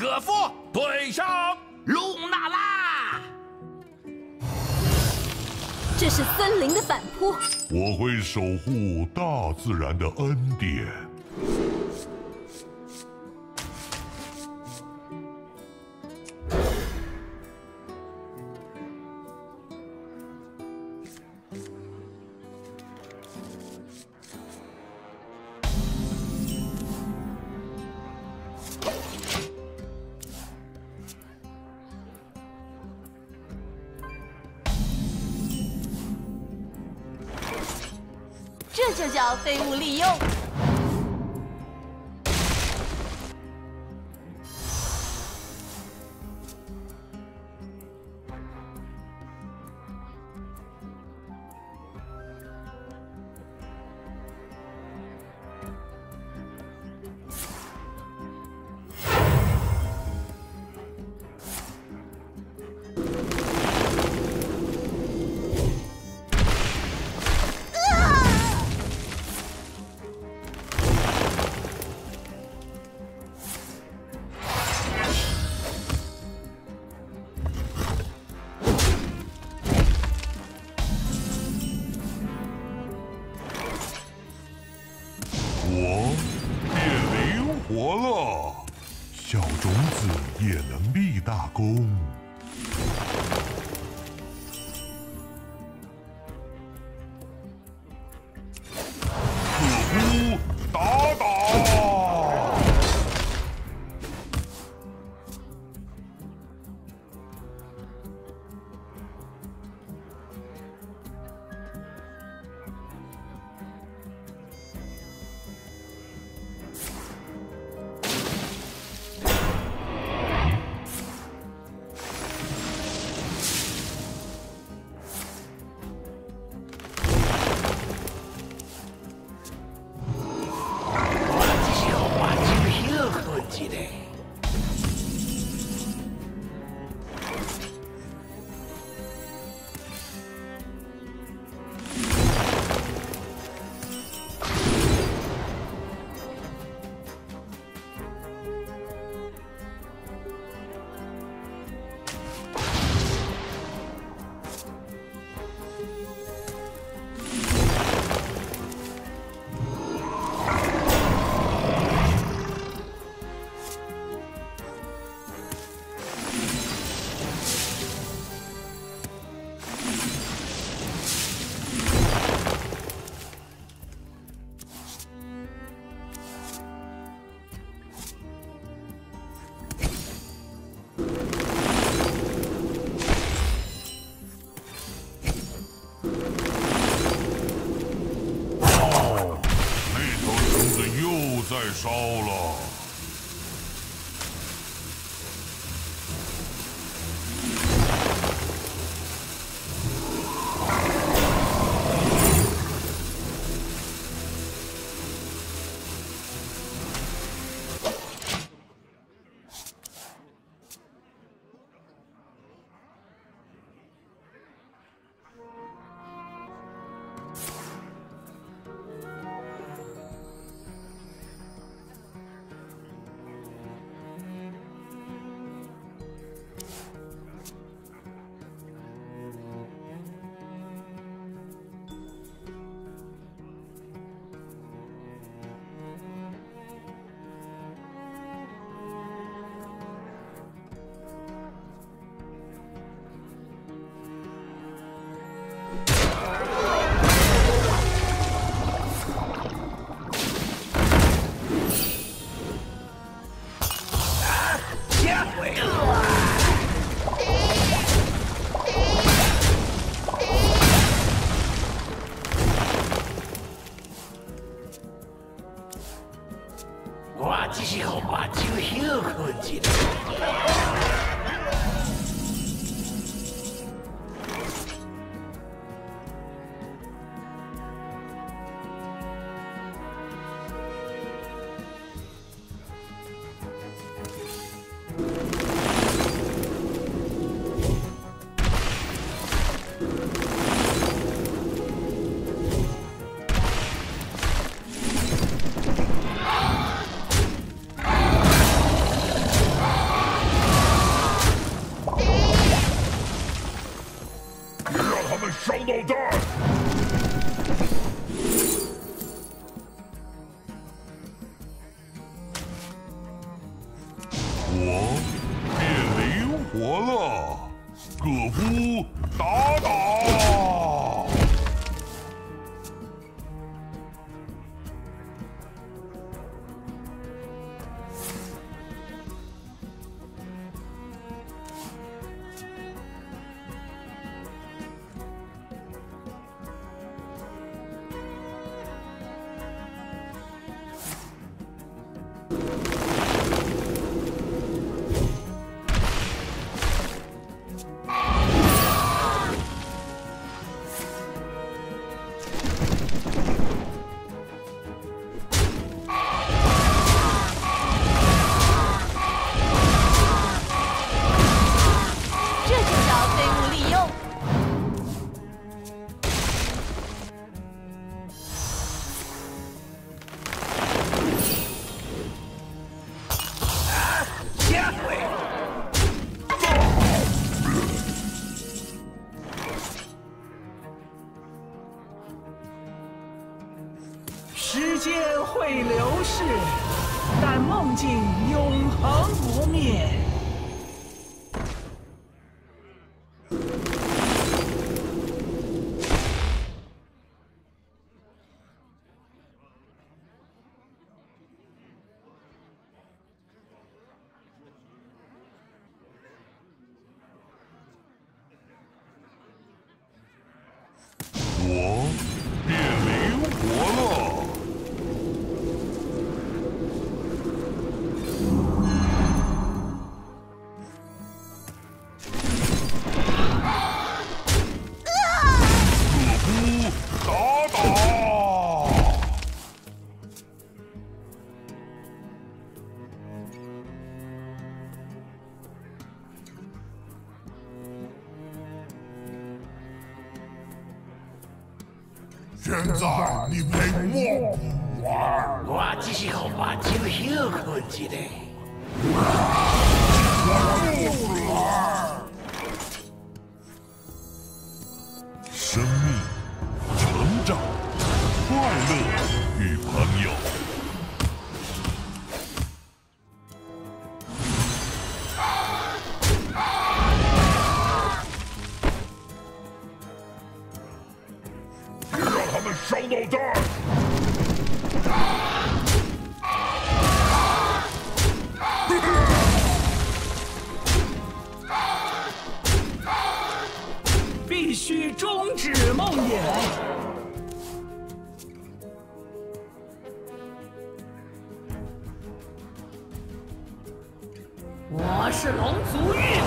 葛夫对上露娜拉。这是森林的反扑。我会守护大自然的恩典。这就叫废物利用。再烧了。时间会流逝但梦境永恒不灭。烧脑袋。必须终止梦魇。我是龙族玉。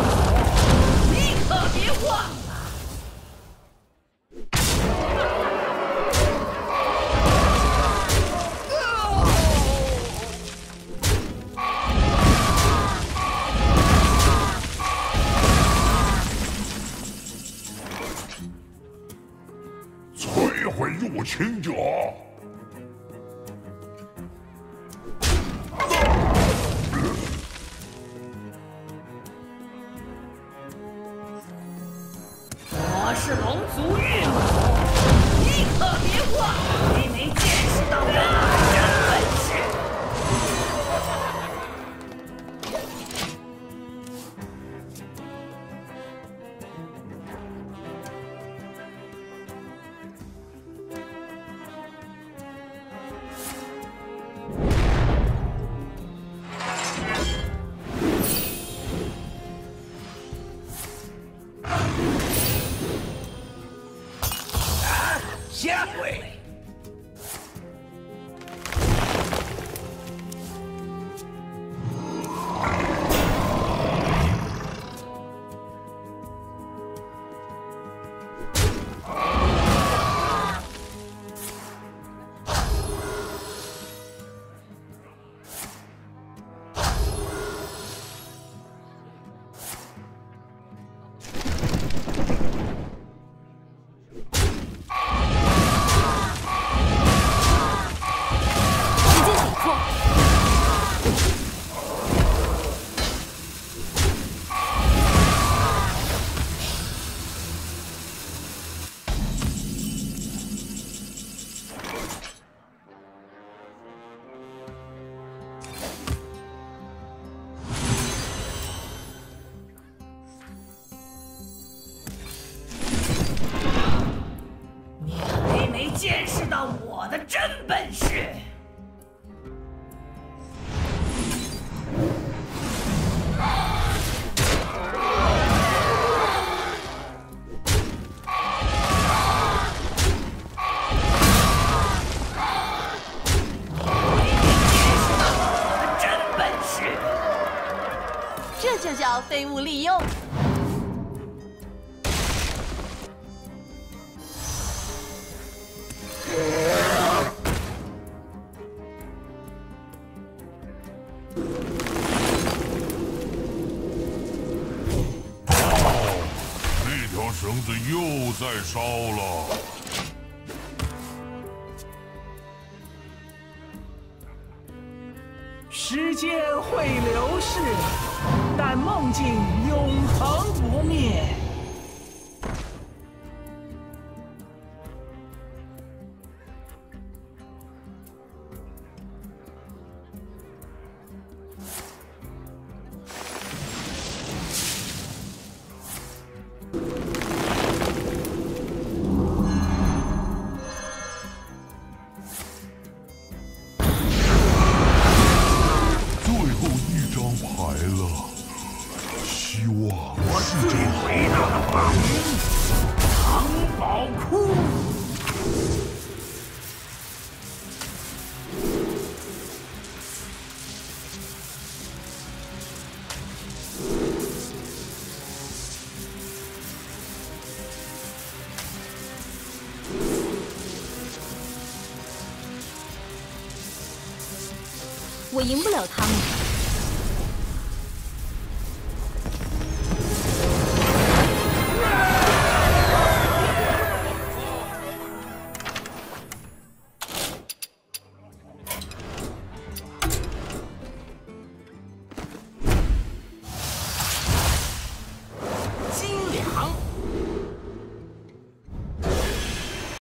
道我的真本事。这就叫废物利用。绳子又在烧了。时间会流逝，但梦境永恒不灭。赢不了他们。